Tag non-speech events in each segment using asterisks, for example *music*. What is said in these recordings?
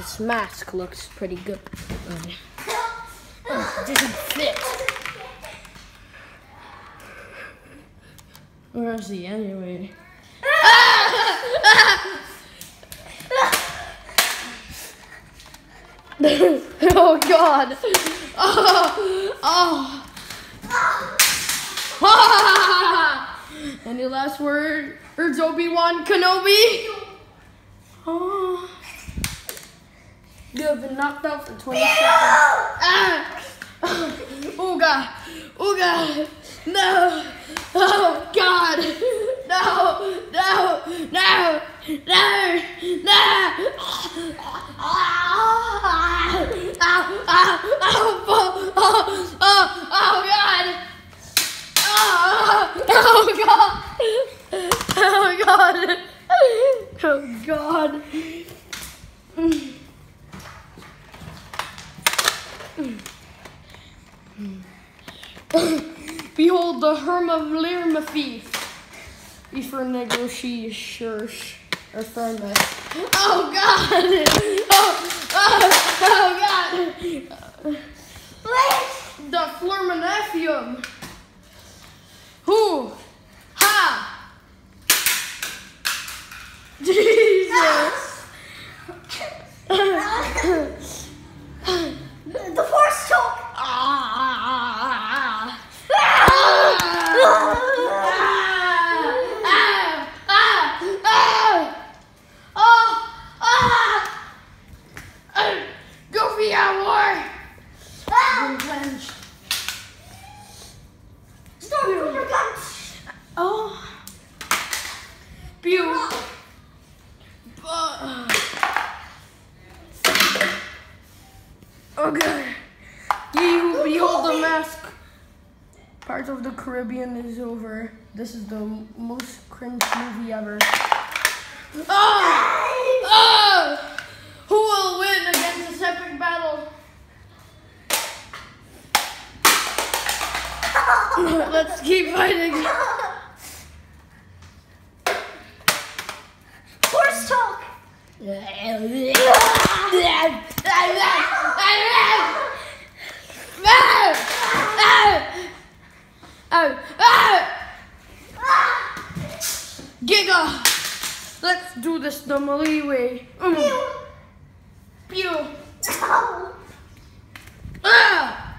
this mask looks pretty good. Oh, Doesn't fit. Where is he anyway? *laughs* oh God! Oh! Oh! *laughs* Any last word? Words, Obi Wan Kenobi? Oh. You have been knocked out for 20 seconds. Ah! Oh God! Oh God! No! Oh God! No! No! No! No! No! Ah! Ow! Ow! Ow! Oh! Oh! Oh! Oh God! Oh, oh God! Oh God! Oh God! *clears throat* Behold the Herm of Lirmathith. Before negotiation or firmness. Uh, oh God! *laughs* Oh, oh, oh God! The Flormanethium. Who? Ha! *laughs* Jesus! The force choke. Ah! Ah! Ah! Ah! Ah! Oh! Ah! Ah! Goofy at war! Revenge. Stormtrooper gun. Oh. Pew. *sighs* Okay. Ye who behold the mask. Parts of the Caribbean is over. This is the most cringe movie ever. Oh! Oh! Who will win against this epic battle? *laughs* Let's keep fighting. Giga! Let's do this the Malay way. Mm. Pew! Ow. Ah!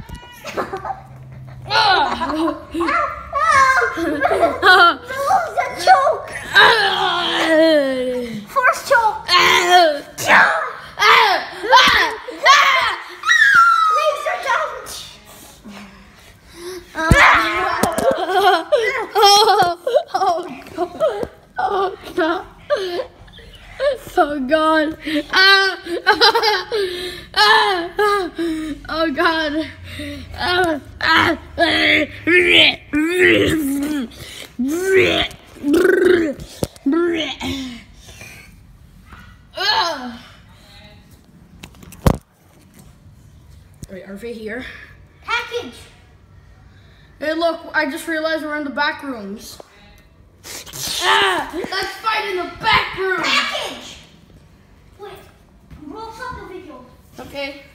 Ah! Ow. That was a choke. Ah! Force choke. Ah! Ah! Ah! Ah! Laser oh, oh god. Oh god. Oh god. Ah. Ah. ah. Oh god. Ah. Ah. Ah. Wait, are we here? Package. Hey, look, I just realized we're in the back rooms. Ah, let's fight in the back room. Package. Wait. Roll up the video. Okay.